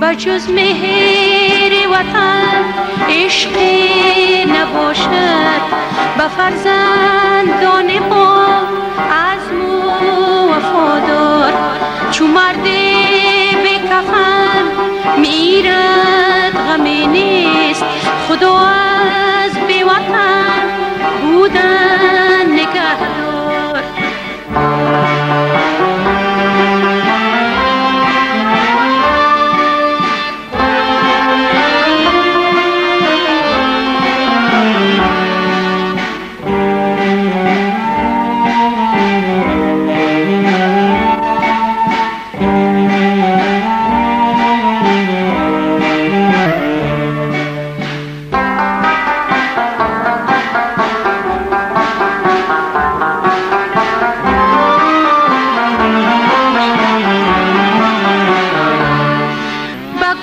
بجز مهر وطن عشق نباشد به فرزندان ما از و وفادار چو مرد به کفن میرد غمی نیست خدا از به وطن بودن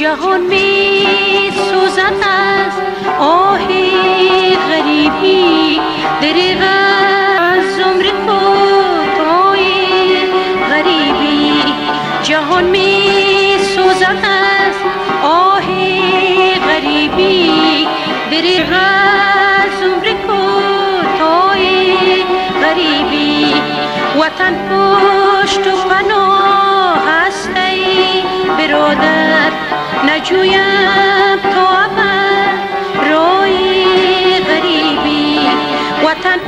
جهان می سوزد از آه غریبی. دریغ از عمر کوتاه غریبی. جهان می سوزد دریغ از عمر کوتاه غریبی. وطن پشت و پناه هستی برادر. جویم تو اول روی غریبی وطن